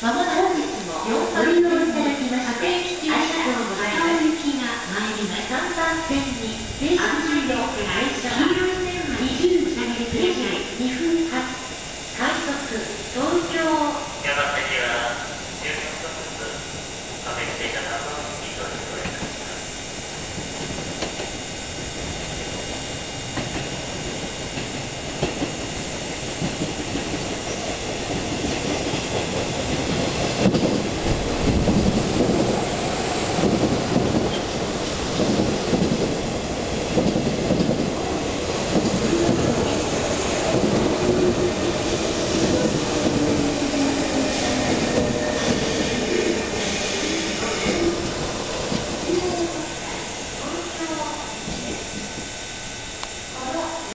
まも本日もご利用いただきましてあいます。